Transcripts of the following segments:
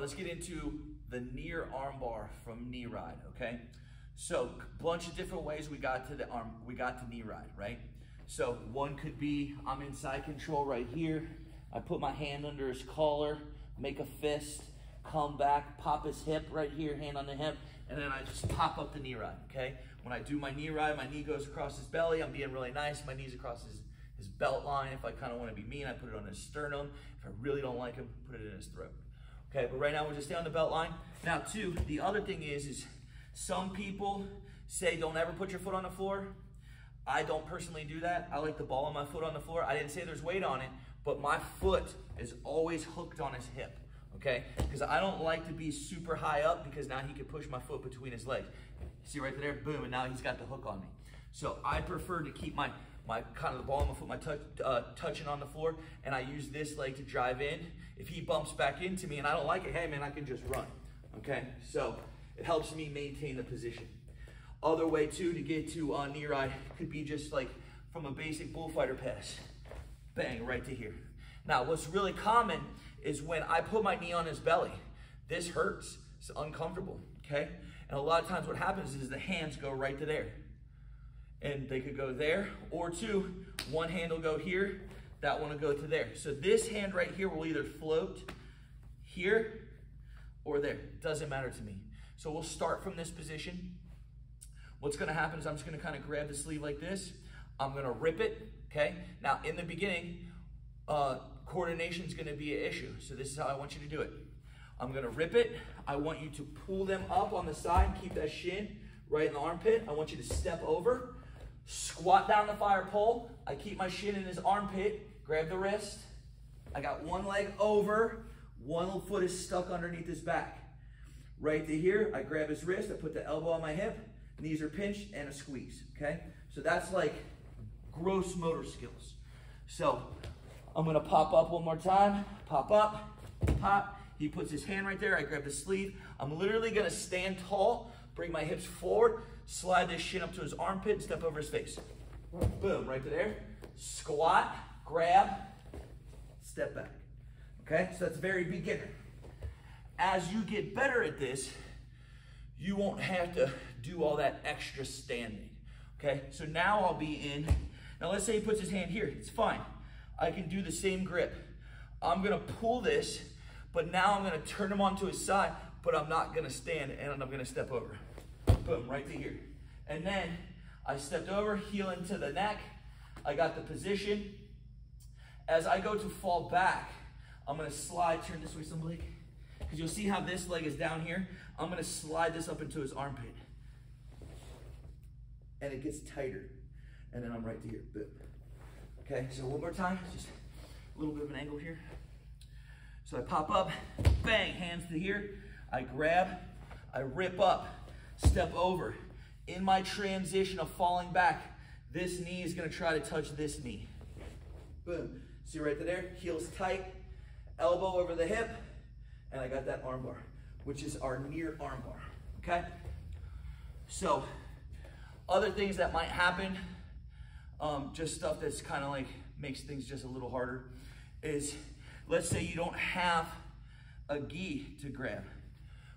let's get into the near armbar from knee ride, okay? So, bunch of different ways we got to the arm, we got to knee ride, right? So one could be, I'm in side control right here. I put my hand under his collar, make a fist, come back, pop his hip right here, hand on the hip, and then I just pop up the knee ride, okay? When I do my knee ride, my knee goes across his belly. I'm being really nice. My knee's across his, his belt line. If I kind of want to be mean, I put it on his sternum. If I really don't like him, put it in his throat. Okay, but right now we're just stay on the belt line. Now, two, the other thing is, is some people say don't ever put your foot on the floor. I don't personally do that. I like the ball of my foot on the floor. I didn't say there's weight on it, but my foot is always hooked on his hip, okay? Because I don't like to be super high up because now he can push my foot between his legs. See right there, boom, and now he's got the hook on me. So I prefer to keep my, my kind of the ball of my foot, my touch, uh, touching on the floor, and I use this leg to drive in. If he bumps back into me and I don't like it, hey man, I can just run, okay? So it helps me maintain the position. Other way too to get to uh, knee ride could be just like from a basic bullfighter pass. Bang, right to here. Now, what's really common is when I put my knee on his belly, this hurts, it's uncomfortable, okay? And a lot of times what happens is the hands go right to there. And they could go there, or two, one hand will go here, that one will go to there. So this hand right here will either float here or there. Doesn't matter to me. So we'll start from this position. What's gonna happen is I'm just gonna kind of grab the sleeve like this. I'm gonna rip it, okay? Now, in the beginning, uh, coordination is gonna be an issue. So this is how I want you to do it. I'm gonna rip it. I want you to pull them up on the side, and keep that shin right in the armpit. I want you to step over, squat down the fire pole. I keep my shin in his armpit, grab the wrist. I got one leg over, one foot is stuck underneath his back. Right to here, I grab his wrist, I put the elbow on my hip, Knees are pinched and a squeeze, okay? So that's like gross motor skills. So I'm gonna pop up one more time, pop up, pop. He puts his hand right there, I grab the sleeve. I'm literally gonna stand tall, bring my hips forward, slide this shin up to his armpit, step over his face. Boom, right there. Squat, grab, step back. Okay, so that's very beginner. As you get better at this, you won't have to do all that extra standing. Okay, so now I'll be in. Now let's say he puts his hand here, it's fine. I can do the same grip. I'm gonna pull this, but now I'm gonna turn him onto his side, but I'm not gonna stand and I'm gonna step over. Boom, right to here. And then I stepped over, heel into the neck. I got the position. As I go to fall back, I'm gonna slide, turn this way some leg. Because you'll see how this leg is down here. I'm to slide this up into his armpit. And it gets tighter. And then I'm right to here. Boom. Okay, so one more time. Just a little bit of an angle here. So I pop up, bang, hands to here. I grab, I rip up, step over. In my transition of falling back, this knee is gonna try to touch this knee. Boom. See right there? Heels tight, elbow over the hip, and I got that armbar, which is our near armbar, okay? So, other things that might happen, um, just stuff that's kind of like makes things just a little harder, is let's say you don't have a gi to grab.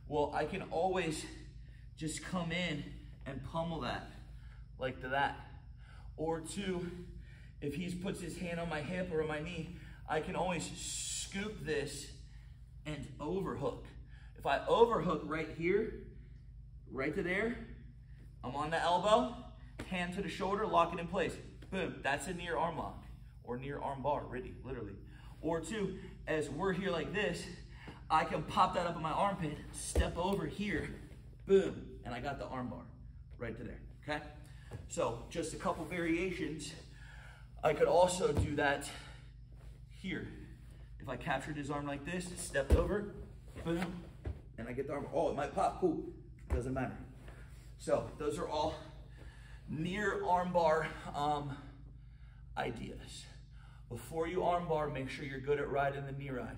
Well, I can always just come in and pummel that like that. Or two, if he puts his hand on my hip or on my knee, I can always scoop this and overhook. If I overhook right here, right to there, I'm on the elbow, hand to the shoulder, lock it in place. Boom, that's a near arm lock or near arm bar, really, literally. Or two, as we're here like this, I can pop that up in my armpit, step over here, boom, and I got the arm bar right to there, okay? So just a couple variations. I could also do that here. If I captured his arm like this, stepped over, boom, and I get the arm. Oh, it might pop, cool. Doesn't matter. So those are all near armbar um, ideas. Before you armbar, make sure you're good at riding the knee ride.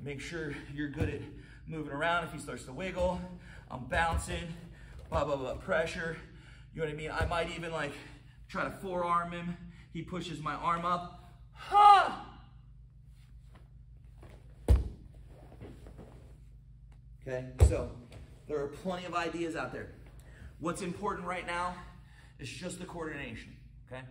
Make sure you're good at moving around. If he starts to wiggle, I'm bouncing, blah, blah, blah, pressure. You know what I mean? I might even like try to forearm him. He pushes my arm up. Ha! Okay, so there are plenty of ideas out there. What's important right now is just the coordination. Okay.